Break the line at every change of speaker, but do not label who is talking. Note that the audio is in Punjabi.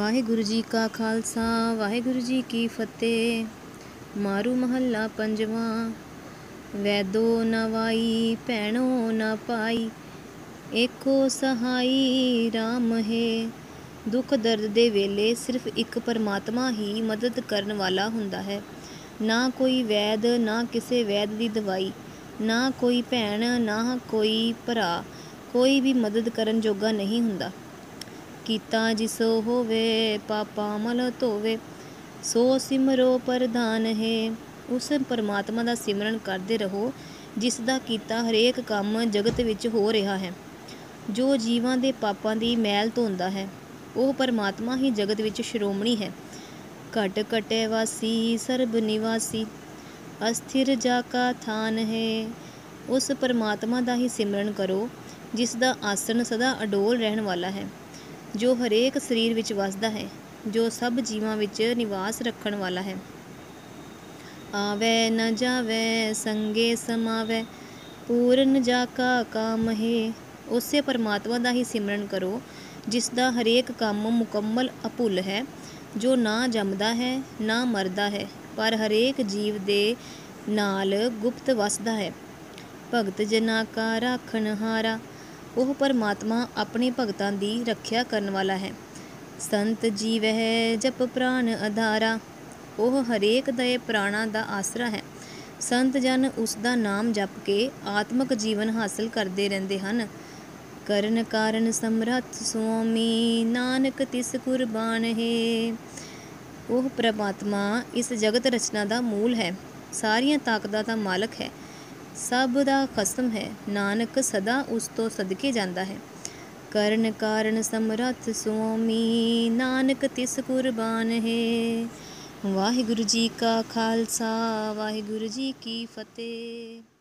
ਵਾਹਿਗੁਰੂ ਜੀ ਕਾ ਖਾਲਸਾ, ਵਾਹਿਗੁਰੂ ਜੀ ਕੀ ਫਤਿਹ। ਮਾਰੂ ਮਹੱਲਾ ਪੰਜਵਾਂ, ਵੈਦੋ ਨਵਾਈ ਭੈਣੋ ਨਾ ਪਾਈ, ਏਕੋ ਸਹਾਈ RAM ਹੈ। ਦੁੱਖ ਦਰਦ ਦੇ ਵੇਲੇ ਸਿਰਫ ਇੱਕ ਪਰਮਾਤਮਾ ਹੀ ਮਦਦ ਕਰਨ ਵਾਲਾ ਹੁੰਦਾ ਹੈ। ਨਾ ਕੋਈ ਵੈਦ, ਨਾ ਕਿਸੇ ਵੈਦ ਦੀ ਦਵਾਈ, ਨਾ ਕੋਈ ਭੈਣ, ਨਾ ਕੋਈ ਭਰਾ, ਕੋਈ ਵੀ ਮਦਦ ਕਰਨ ਜੋਗਾ ਨਹੀਂ ਹੁੰਦਾ। ਕੀਤਾ ਜਿਸੋ ਹੋਵੇ, ਪਾਪਾ ਮਲ ਧੋਵੇ, ਸੋ ਸਿਮਰੋ ਪ੍ਰਧਾਨ ਹੈ। ਉਸ ਪਰਮਾਤਮਾ ਦਾ ਸਿਮਰਨ ਕਰਦੇ ਰਹੋ, ਜਿਸ ਦਾ ਕੀਤਾ ਹਰੇਕ ਕੰਮ ਜਗਤ ਵਿੱਚ ਹੋ ਰਿਹਾ ਹੈ। ਜੋ ਜੀਵਾਂ ਦੇ ਪਾਪਾਂ ਦੀ ਮੈਲ ਧੋਂਦਾ ਹੈ, ਉਹ ਪਰਮਾਤਮਾ ਹੀ ਜਗਤ ਵਿੱਚ ਸ਼੍ਰੋਮਣੀ ਹੈ। ਘਟ ਘਟੇ ਵਾਸੀ, ਸਰਬ ਨਿਵਾਸੀ, ਅਸਥਿਰ ਜਾ ਕਾ ਥਾਨ ਹੈ। ਉਸ ਪਰਮਾਤਮਾ ਦਾ ਹੀ ਸਿਮਰਨ ਕਰੋ, ਜਿਸ ਦਾ ਆਸਣ ਸਦਾ ਅਡੋਲ ਰਹਿਣ ਵਾਲਾ ਹੈ। ਜੋ ਹਰੇਕ ਸਰੀਰ ਵਿੱਚ ਵਸਦਾ ਹੈ, ਜੋ ਸਭ ਜੀਵਾਂ ਵਿੱਚ ਨਿਵਾਸ ਰੱਖਣ ਵਾਲਾ ਹੈ। ਆਵੇ ਨ ਜਾਵੇ, ਸੰਗੇ ਸਮਾਵੇ, ਪੂਰਨ ਜਾ ਕਾ ਕਾਮ ਹੈ, ਉਸੇ ਪਰਮਾਤਮਾ ਦਾ ਹੀ ਸਿਮਰਨ ਕਰੋ, ਜਿਸ ਦਾ ਹਰੇਕ ਕੰਮ ਮੁਕੰਮਲ ਅਭੁੱਲ ਹੈ। ਜੋ ਨਾ ਜੰਮਦਾ ਹੈ, ਨਾ ਮਰਦਾ ਹੈ, ਪਰ ਹਰੇਕ ਜੀਵ ਦੇ ਨਾਲ ਗੁਪਤ ਵਸਦਾ ਹੈ। ਭਗਤ ਜਨਾ ਕਾ ਰਾਖਣ ਹਾਰਾ ਉਹ ਪਰਮਾਤਮਾ ਆਪਣੇ ਭਗਤਾਂ ਦੀ ਰੱਖਿਆ ਕਰਨ ਵਾਲਾ ਹੈ। ਸੰਤ ਜੀਵ ਹੈ, ਜਪ ਪ੍ਰਾਨ ਆਧਾਰਾ ਉਹ ਹਰੇਕ ਦੇ ਪ੍ਰਾਣਾ ਦਾ ਆਸਰਾ ਹੈ। ਸੰਤ ਜਨ ਉਸ ਦਾ ਨਾਮ ਜਪ ਕੇ ਆਤਮਿਕ ਜੀਵਨ ਹਾਸਲ ਕਰਦੇ ਰਹਿੰਦੇ ਹਨ। ਕਰਨ ਕਾਰਨ ਸਮਰੱਥ ਸੁਆਮੀ, ਨਾਨਕ ਤਿਸ ਕੁਰਬਾਨ ਹੈ। ਉਹ ਪ੍ਰਮਾਤਮਾ ਇਸ ਜਗਤ ਰਚਨਾ ਦਾ ਮੂਲ ਹੈ। ਸਾਰੀਆਂ ਤਾਕਤਾਂ ਦਾ ਮਾਲਕ ਹੈ। ਸਭ ਦਾ ਖਸਮ ਹੈ। ਨਾਨਕ ਸਦਾ ਉਸ ਤੋਂ ਸਦਕੇ ਜਾਂਦਾ ਹੈ। ਕਰਨ ਕਾਰਨ ਸਮਰੱਥ ਸੁਆਮੀ, ਨਾਨਕ ਤਿਸ ਕੁਰਬਾਨ ਹੈ। ਵਾਹਿਗੁਰੂ ਜੀ ਕਾ ਖਾਲਸਾ, ਵਾਹਿਗੁਰੂ ਜੀ ਕੀ ਫਤਿਹ।